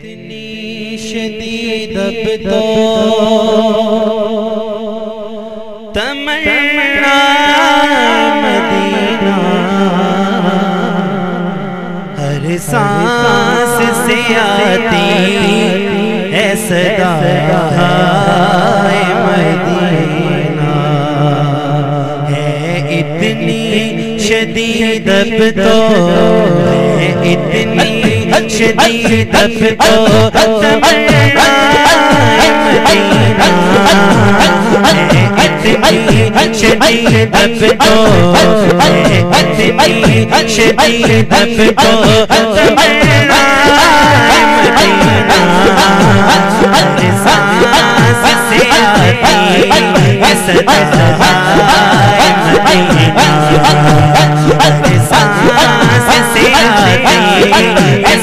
इतनी शदीद तो तमन्ना मदीना। हर सांस से आती है सदा मदीना। है इतनी शदीद तो है इतनी मदीना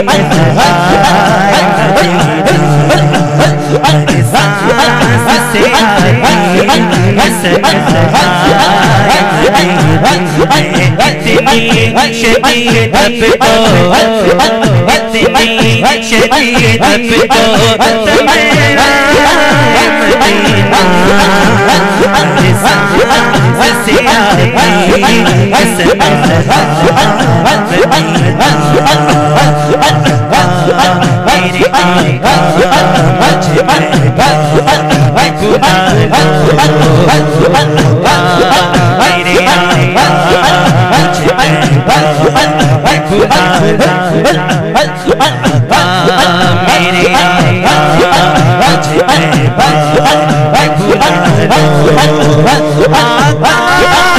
I से आती है सदा मेरे आका मुझ में खुदा ah, ah,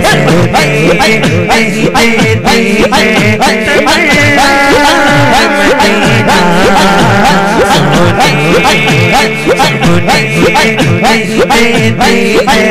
ش ان رش اچ ان ر اچ اي وئي ۽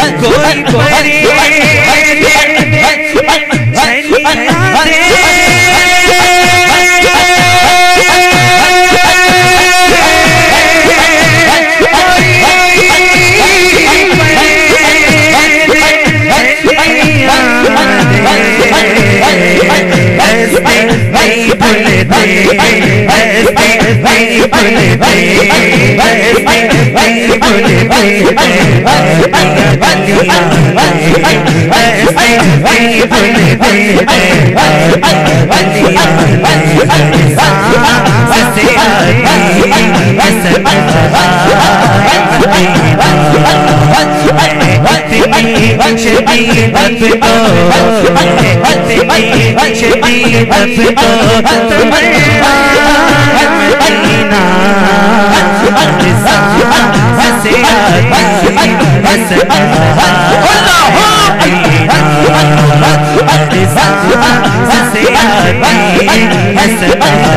पंज पंज पंज पंज सज पंज पंज वच वच पु पंच अने पंज अई वच अच स पंच अन पंज अन पंच अन पंच अन पंज अख पंज अन पस प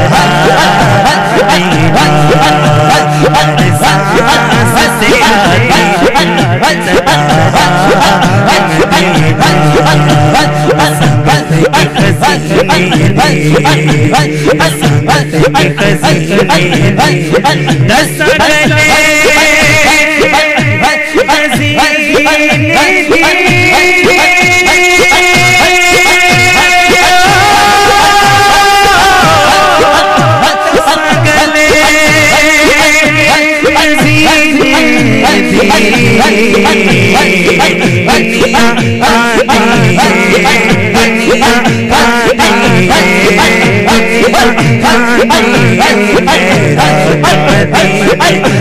Hey! मन संजन संग मन संत मन सं मन अन संग मन संजन हंध संजन हंधि हज़ अन सज हन संग हन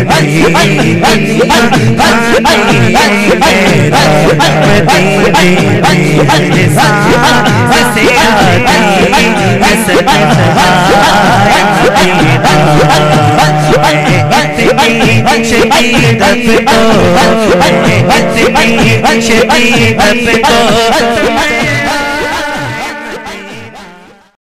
Let's.